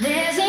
There's